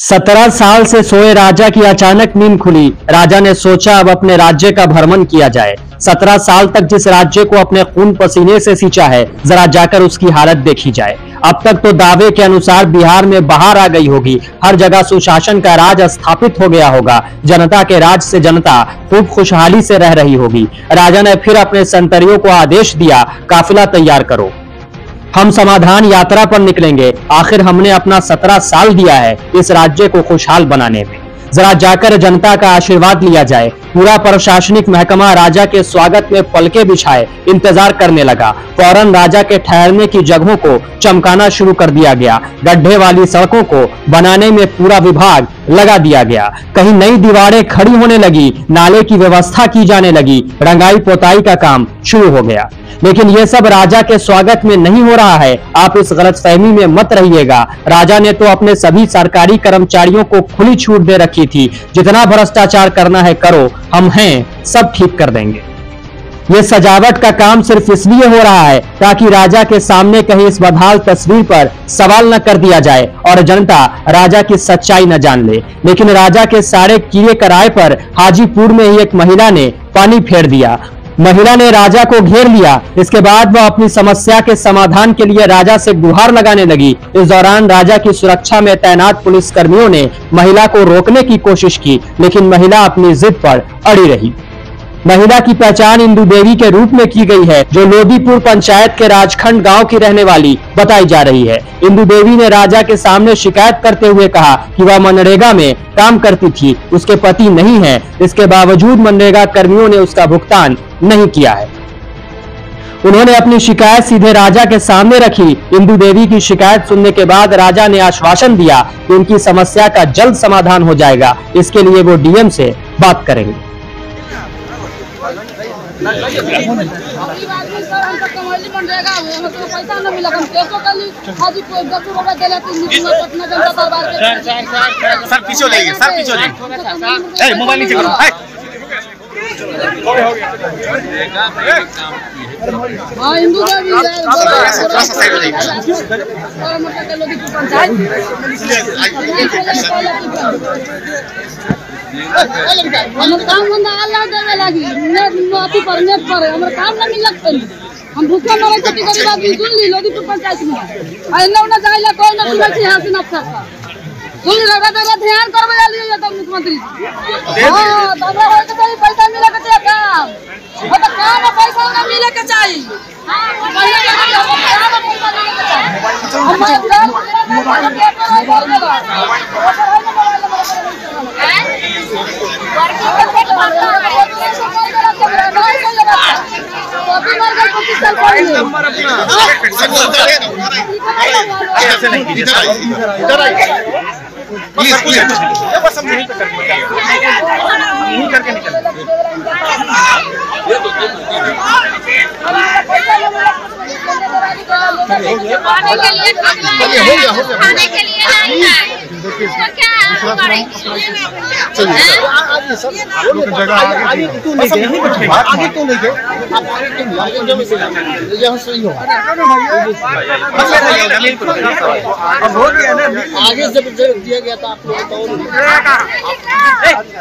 सत्रह साल से सोए राजा की अचानक नींद खुली। राजा ने सोचा, अब अपने राज्य का भ्रमण किया जाए। सत्रह साल तक जिस राज्य को अपने खून पसीने से सींचा है, जरा जाकर उसकी हालत देखी जाए। अब तक तो दावे के अनुसार बिहार में बाहर आ गई होगी। हर जगह सुशासन का राज स्थापित हो गया होगा। जनता के राज से जनता खूब खुशहाली से रह रही होगी। राजा ने फिर अपने संतरियों को आदेश दिया, काफिला तैयार करो। हम समाधान यात्रा पर निकलेंगे। आखिर हमने अपना सत्रह साल दिया है इस राज्य को खुशहाल बनाने में। जरा जाकर जनता का आशीर्वाद लिया जाए। पूरा प्रशासनिक महकमा राजा के स्वागत में पलके बिछाए, इंतज़ार करने लगा। फ़ौरन राजा के ठहरने की जगहों को चमकाना शुरू कर दिया गया। गड्ढे वाली सड़कों को बनाने में पूरा विभाग लगा दिया गया। कहीं नई दीवारें खड़ी होने लगी, नाले की व्यवस्था की जाने लगी। रंगाई पोताई का काम शुरू हो गया। लेकिन ये सब राजा के स्वागत में नहीं हो रहा है। आप इस गलतफहमी में मत रहिएगा। राजा ने तो अपने सभी सरकारी कर्मचारियों को खुली छूट दे रखी थी। जितना भ्रष्टाचार करना है करो, हम हैं, सब ठीक कर देंगे। ये सजावट का काम सिर्फ़ इसलिए हो रहा है ताकि राजा के सामने कहीं इस बदहाल तस्वीर पर सवाल न कर दिया जाए और जनता राजा की सच्चाई न जान ले। लेकिन राजा के सारे किए कराए पर हाजीपुर में ही एक महिला ने पानी फेर दिया। महिला ने राजा को घेर लिया। इसके बाद वह अपनी समस्या के समाधान के लिए राजा से गुहार लगाने लगी। इस दौरान राजा की सुरक्षा में तैनात पुलिस कर्मियों ने महिला को रोकने की कोशिश की, लेकिन महिला अपनी जिद पर अड़ी रही। महिला की पहचान इंदू देवी के रूप में की गई है, जो लोदीपुर पंचायत के राजखंड गाँव की रहने वाली बताई जा रही है। इंदू देवी ने राजा के सामने शिकायत करते हुए कहा कि वह मनरेगा में काम करती थी, उसके पति नहीं है, इसके बावजूद मनरेगा कर्मियों ने उसका भुगतान नहीं किया है। उन्होंने अपनी शिकायत सीधे राजा के सामने रखी। इंदू देवी की शिकायत सुनने के बाद राजा ने आश्वासन दिया कि उनकी समस्या का जल्द समाधान हो जाएगा। इसके लिए वो डीएम से बात करेंगे। अगली बार भी सर हमको कमर्ली मनरेगा में हमको पैसा न मिला हम केसो कली हाजी को दस रुपया देले तीन दिन में पटना जनता दरबार के सर पीछे हो जाइए सर पीछे हो जाइए ए मोबाइल नीचे करो ए हाँ हिंदू का भी है थोड़ा सा साइड हो जाइए और मतलब के लोग की पंचायत हम काम धंधा अल्लाह देवे लागी। नेट अथी पर नेट पर। हमर काम न मिलत पहले हम भूखे मरे छठी गरीब आदमी सुन ली लोदीपुर पंचायत में आ एन्ने उन्ने जाइला कोई न सुनै छी हासिन अफसर का सुन ली लगा देला ध्यान करबे जाली ये तो मुख्यमंत्री। हाँ हमरा होय के चाहिए पैसा मिले के चाहिए काम। हो तो काम पैसा न मिले के चाहिए हाँ पहले के पैसा मिले के चाहिए मोबाइल कीजिए सर इधर आइए प्लीज़ प्लीज़ ये बस हम यहीं पे करके यहीं करके निकल खाने के लिए खाने के लिए नहीं है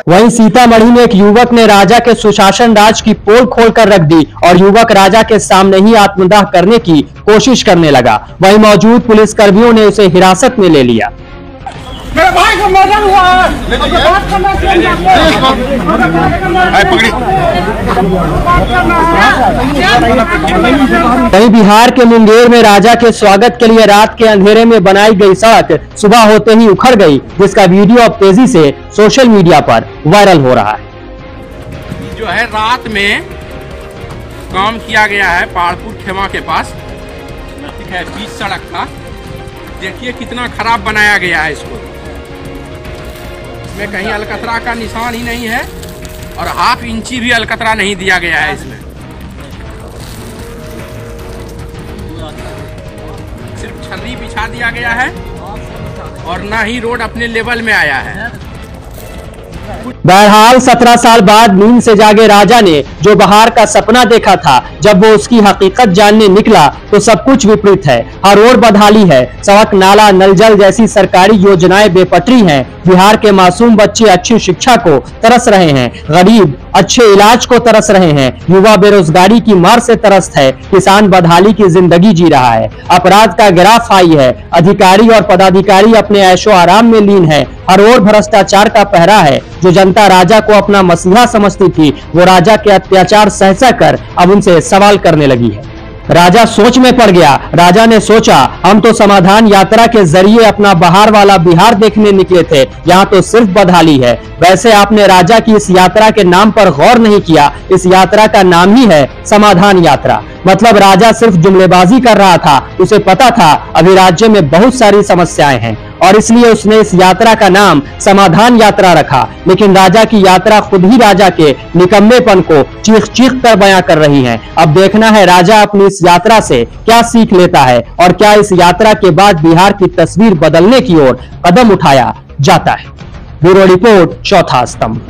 वहीं सीतामढ़ी में एक युवक ने राजा के सुशासन राज की पोल खोल कर रख दी और युवक राजा के सामने ही आत्मदाह करने की कोशिश करने लगा। वहीं मौजूद पुलिस कर्मियों ने उसे हिरासत में ले लिया। मेरे भाई का मर्डर हुआ है तो बात करना चाहिए पकड़ी। वहीं बिहार के मुंगेर में राजा के स्वागत के लिए रात के अंधेरे में बनाई गई सड़क सुबह होते ही उखड़ गई जिसका वीडियो अब तेज़ी से सोशल मीडिया पर वायरल हो रहा है। जो है रात में काम किया गया है पहाड़पुर खेमा के पास। ठीक है बीच सड़क था। देखिए कितना खराब बनाया गया है इसको। इसमें कहीं अलकतरा का निशान ही नहीं है और हाफ़ इंची भी अलकतरा नहीं दिया गया है इसमें। सिर्फ़ छर्री बिछा दिया गया है और ना ही रोड अपने लेवल में आया है। बहरहाल, सत्रह साल बाद नींद से जागे राजा ने जो बहार का सपना देखा था, जब वो उसकी हकीकत जानने निकला तो सब कुछ विपरीत है। हर ओर बदहाली है। सड़क, नाला नल जल जैसी सरकारी योजनाएँ बेपटरी हैं। बिहार के मासूम बच्चे अच्छी शिक्षा को तरस रहे हैं। गरीब, अच्छे इलाज को तरस रहे हैं। युवा बेरोजगारी की मार से तरस्त है। किसान बदहाली की ज़िंदगी जी रहा है। अपराध का ग्राफ हाई है। अधिकारी और पदाधिकारी अपने ऐशो आराम में लीन है। हर ओर भ्रष्टाचार का पहरा है। जो जनता राजा को अपना मसीहा समझती थी, वो राजा के अत्याचार सह सह कर अब उनसे सवाल करने लगी है। राजा सोच में पड़ गया। राजा ने सोचा, हम तो समाधान यात्रा के ज़रिए अपना बहार वाला बिहार देखने निकले थे, यहाँ तो सिर्फ़ बदहाली है। वैसे आपने राजा की इस यात्रा के नाम पर गौर नहीं किया, इस यात्रा का नाम ही है समाधान यात्रा। मतलब राजा सिर्फ़ जुमलेबाजी कर रहा था, उसे पता था, अभी राज्य में बहुत सारी समस्याएँ हैं। और इसलिए उसने इस यात्रा का नाम समाधान यात्रा रखा। लेकिन राजा की यात्रा खुद ही राजा के निकम्मेपन को चीख चीख कर बयां कर रही है। अब देखना है राजा अपनी इस यात्रा से क्या सीख लेता है और क्या इस यात्रा के बाद बिहार की तस्वीर बदलने की ओर कदम उठाया जाता है। ब्यूरो रिपोर्ट, चौथा स्तंभ।